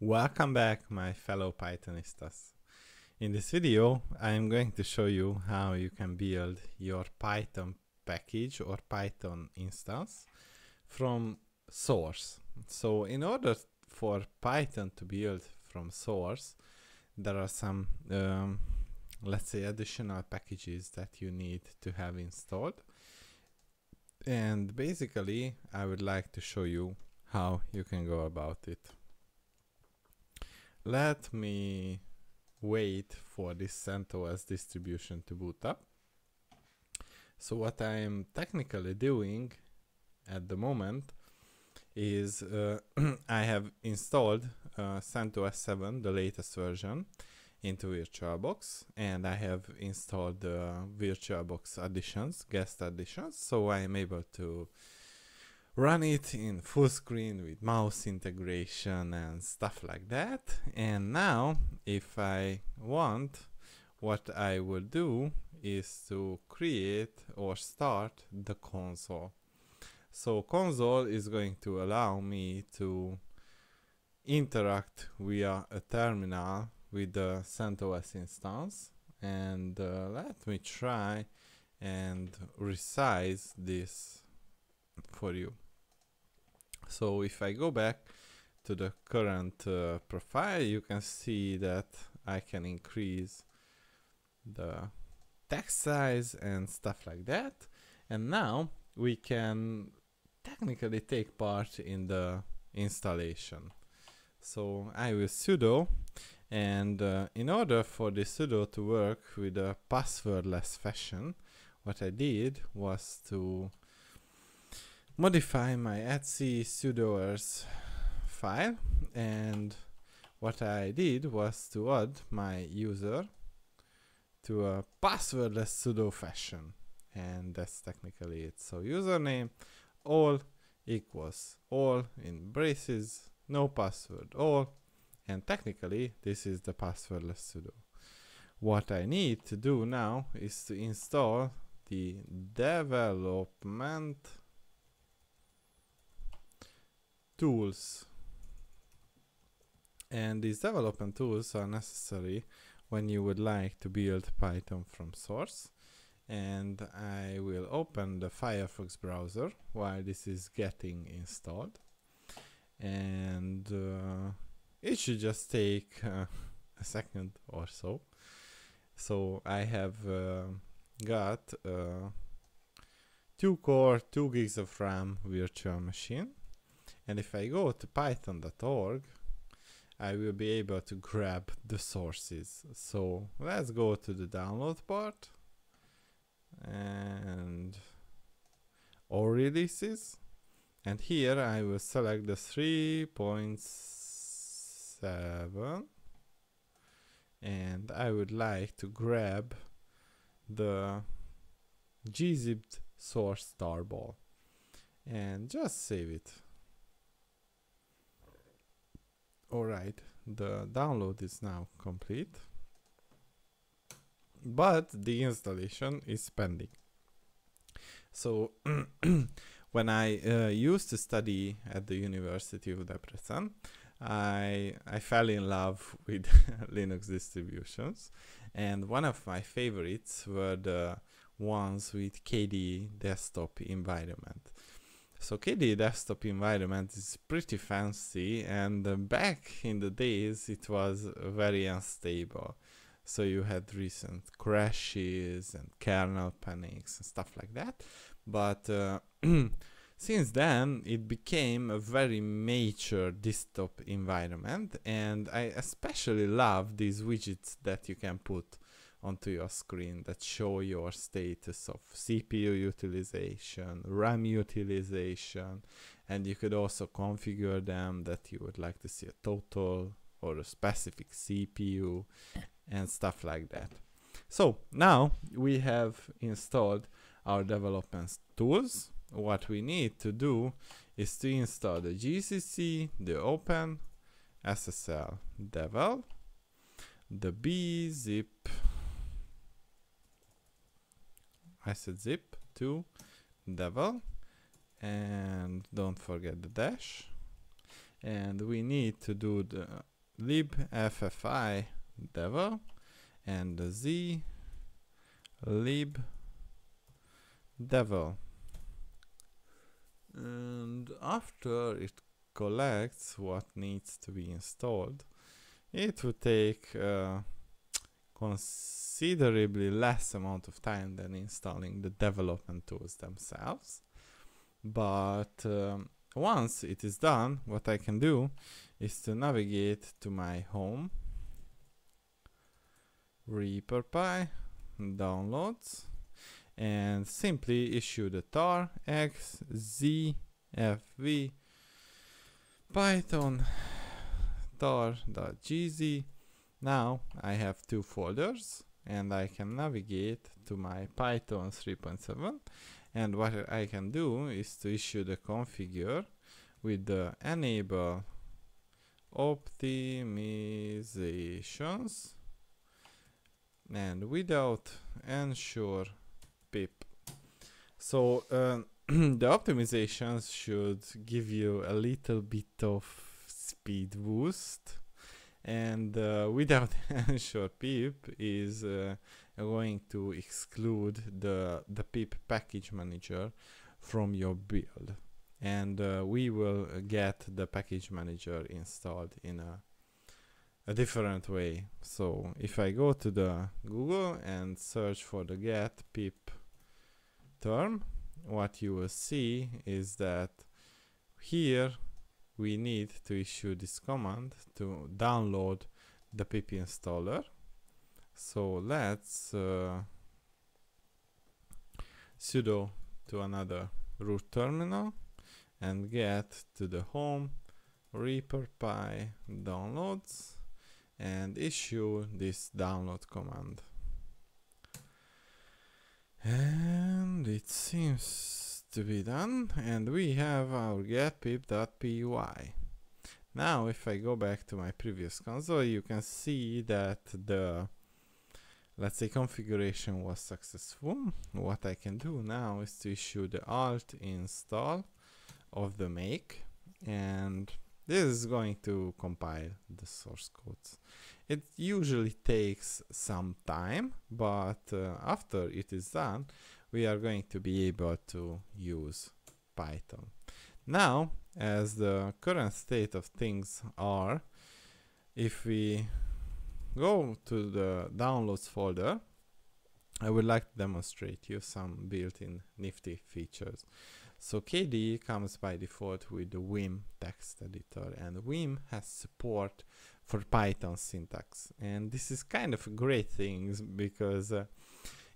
Welcome back my fellow Pythonistas. In this video I am going to show you how you can build your Python package or Python instance from source. So in order for Python to build from source there are some um, let's say additional packages that you need to have installed and basically I would like to show you how you can go about it. Let me wait for this CentOS distribution to boot up. So what I am technically doing at the moment is uh, I have installed uh, CentOS 7, the latest version, into VirtualBox and I have installed uh, VirtualBox additions, guest additions, so I am able to run it in full screen with mouse integration and stuff like that. And now if I want, what I will do is to create or start the console. So console is going to allow me to interact via a terminal with the CentOS instance and uh, let me try and resize this for you. So if I go back to the current uh, profile, you can see that I can increase the text size and stuff like that. And now we can technically take part in the installation. So I will sudo and uh, in order for the sudo to work with a passwordless fashion, what I did was to modify my etc sudoers file and what I did was to add my user to a passwordless sudo fashion and that's technically it. So username all equals all in braces, no password all and technically this is the passwordless sudo. What I need to do now is to install the development tools. And these development tools are necessary when you would like to build Python from source. And I will open the Firefox browser while this is getting installed. And uh, it should just take uh, a second or so. So I have uh, got uh, 2 core, 2 gigs of RAM virtual machine and if I go to python.org, I will be able to grab the sources. So let's go to the download part and all releases. And here I will select the 3.7 and I would like to grab the gzipped source tarball and just save it. Alright, the download is now complete. But the installation is pending. So when I uh, used to study at the University of Debrecen, I I fell in love with Linux distributions, and one of my favorites were the ones with KDE desktop environment. So KDE desktop environment is pretty fancy and back in the days it was very unstable. So you had recent crashes and kernel panics and stuff like that. But uh, since then it became a very mature desktop environment and I especially love these widgets that you can put onto your screen that show your status of CPU utilization, RAM utilization, and you could also configure them that you would like to see a total or a specific CPU and stuff like that. So now we have installed our development tools. What we need to do is to install the GCC, the Open, SSL devel, the bzip I said zip to devel and don't forget the dash. And we need to do the libffi devel and the z lib devel and after it collects what needs to be installed it will take uh, considerably less amount of time than installing the development tools themselves. But um, once it is done what I can do is to navigate to my home. ReaperPy downloads and simply issue the tar x z f v python tar.gz now I have two folders and I can navigate to my python 3.7 and what I can do is to issue the configure with the enable optimizations and without ensure pip. So uh, the optimizations should give you a little bit of speed boost and uh, without ensure pip is uh, going to exclude the the pip package manager from your build. And uh, we will get the package manager installed in a a different way. So if I go to the Google and search for the get pip term what you will see is that here we need to issue this command to download the pip installer. So let's uh, sudo to another root terminal and get to the home ReaperPy downloads and issue this download command. And it seems to be done and we have our getpip.py now if I go back to my previous console you can see that the let's say configuration was successful. What I can do now is to issue the alt install of the make and this is going to compile the source codes. It usually takes some time but uh, after it is done we are going to be able to use Python. Now as the current state of things are if we go to the downloads folder I would like to demonstrate you some built-in nifty features. So KDE comes by default with the Vim text editor and Vim has support for Python syntax. And this is kind of a great thing because uh,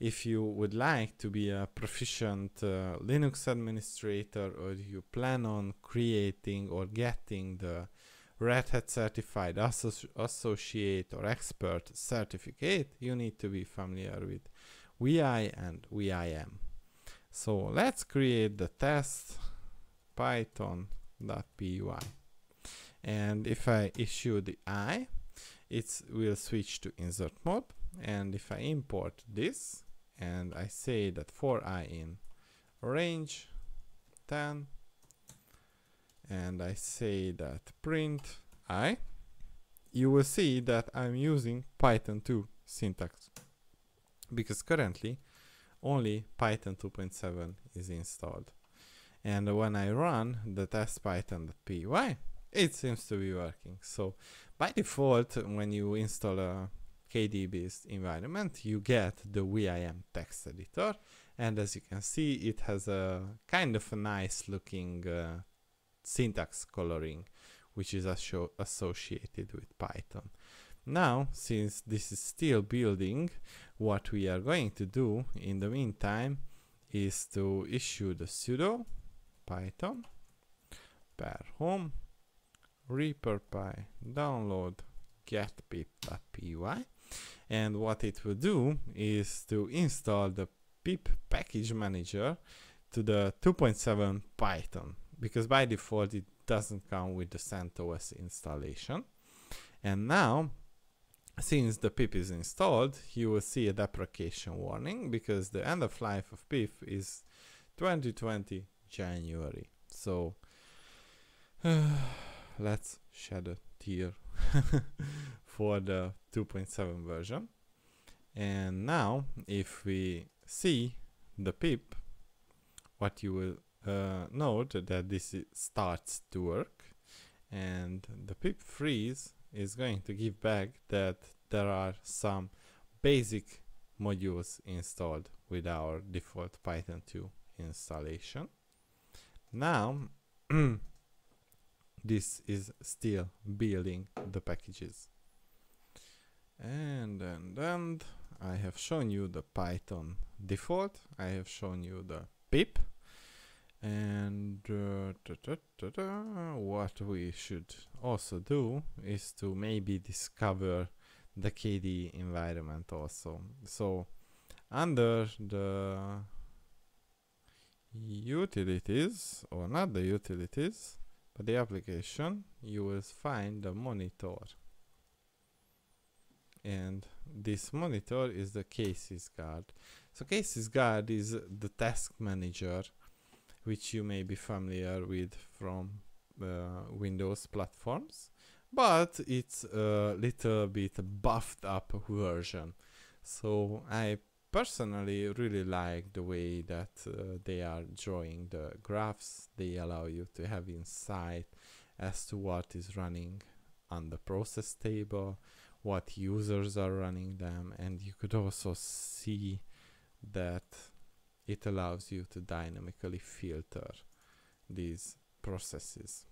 if you would like to be a proficient uh, Linux administrator or you plan on creating or getting the Red Hat certified Associ associate or expert certificate you need to be familiar with VI and VIM so let's create the test python.py and if I issue the i it will switch to insert mode. And if I import this and I say that for i in range 10 and I say that print i you will see that I'm using Python 2 syntax because currently only Python 2.7 is installed and when I run the test python.py it seems to be working. So by default, when you install a KDE based environment, you get the VIM text editor. And as you can see, it has a kind of a nice looking uh, syntax coloring, which is associated with Python. Now, since this is still building, what we are going to do in the meantime is to issue the sudo python per home ReaperPy download getpip.py and what it will do is to install the pip package manager to the 2.7 Python because by default it doesn't come with the CentOS installation. And now since the pip is installed you will see a deprecation warning because the end of life of pip is 2020 January. So let's shed a tear for the 2.7 version. And now if we see the pip, what you will uh, note that this starts to work and the pip freeze is going to give back that there are some basic modules installed with our default Python 2 installation. Now this is still building the packages. And and and I have shown you the Python default. I have shown you the pip. And uh, what we should also do is to maybe discover the KDE environment also. So under the utilities, or not the utilities, the application, you will find the monitor. And this monitor is the KSysGuard. So KSysGuard is the task manager which you may be familiar with from uh, Windows platforms but it's a little bit buffed up version so I personally really like the way that uh, they are drawing the graphs. They allow you to have insight as to what is running on the process table what users are running them and you could also see that it allows you to dynamically filter these processes.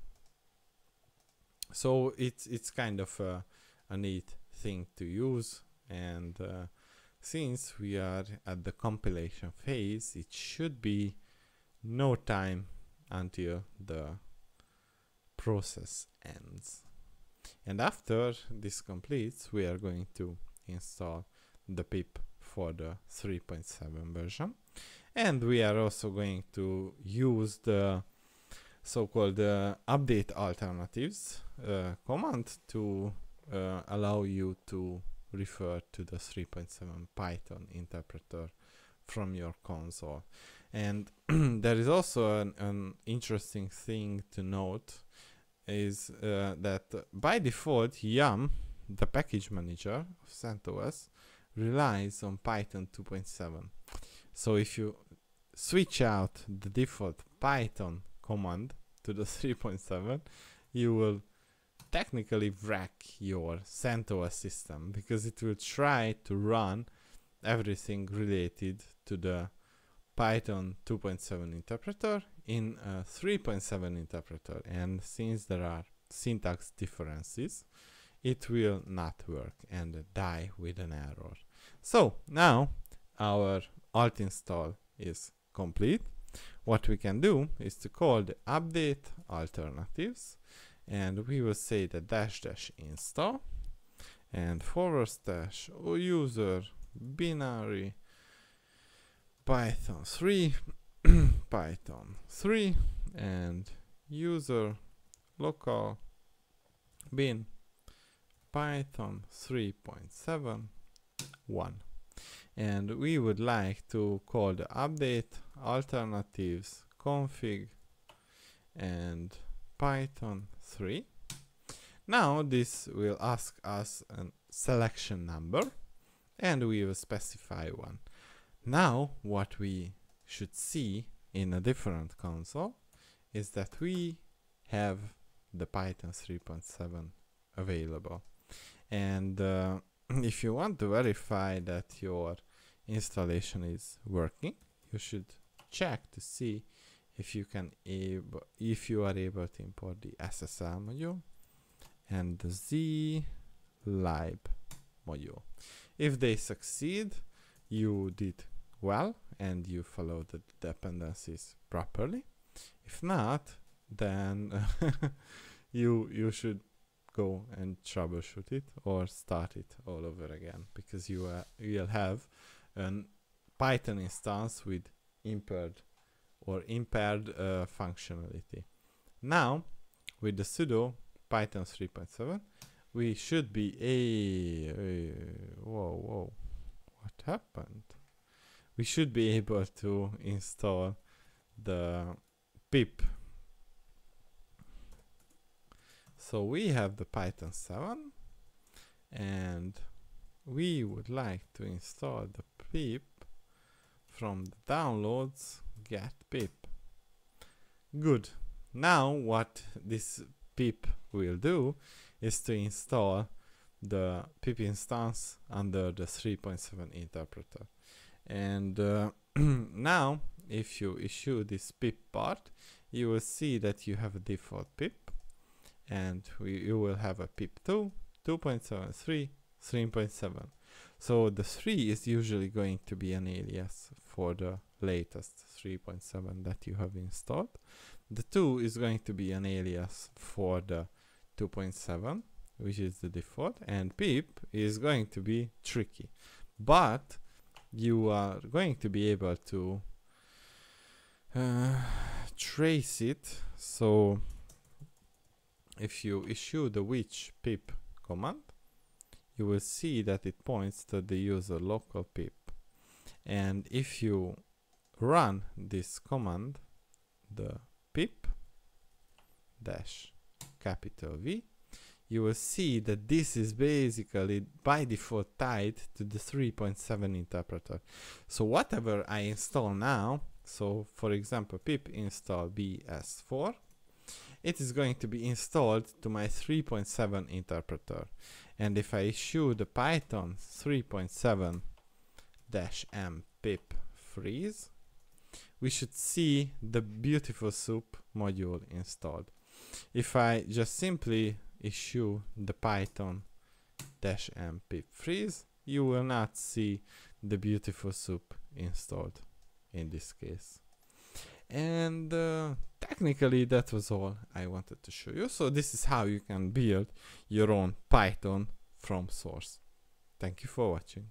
So it's it's kind of a, a neat thing to use and uh, since we are at the compilation phase it should be no time until the process ends. And after this completes we are going to install the pip for the 3.7 version. And we are also going to use the so-called uh, update alternatives uh, command to uh, allow you to refer to the 3.7 Python interpreter from your console. And there is also an, an, interesting thing to note is uh, that by default Yum, the package manager of CentOS, relies on Python 2.7. So if you switch out the default Python command to the 3.7, you will technically wreck your CentOS system because it will try to run everything related to the Python 2.7 interpreter in a 3.7 interpreter and since there are syntax differences it will not work and die with an error. So now our alt install is complete. What we can do is to call the update alternatives and we will say the dash dash install. And forward slash user binary python 3 python 3 and user local bin python 3.7 1 and we would like to call the update alternatives config and python 3 now this will ask us a selection number and we will specify one. Now what we should see in a different console is that we have the python 3.7 available. And uh, if you want to verify that your installation is working you should check to see if you can able if you are able to import the SSL module and the Z lib module. If they succeed you did well and you follow the dependencies properly. If not then you you should go and troubleshoot it or start it all over again because you uh, will have an Python instance with impaired or impaired uh, functionality. Now, with the sudo python 3.7, we should be a, a whoa whoa, what happened? We should be able to install the pip So we have the Python 7 and we would like to install the pip from the downloads get pip. Good. Now what this pip will do is to install the pip instance under the 3.7 interpreter. And uh, now if you issue this pip part, you will see that you have a default pip and we, you will have a pip 2, 2.73, 3.7. So the 3 is usually going to be an alias for the latest 3.7 that you have installed. The 2 is going to be an alias for the 2.7 which is the default and pip is going to be tricky. But you are going to be able to uh, trace it. So if you issue the which pip command you will see that it points to the user local pip. And if you run this command the pip dash capital V you will see that this is basically by default tied to the 3.7 interpreter. So whatever I install now so for example pip install bs4 it is going to be installed to my 3.7 interpreter. And if I issue the python 3.7 dash m pip freeze we should see the beautiful soup module installed. If I just simply issue the python dash m pip freeze you will not see the beautiful soup installed in this case. And uh, technically that was all I wanted to show you. So this is how you can build your own Python from source. Thank you for watching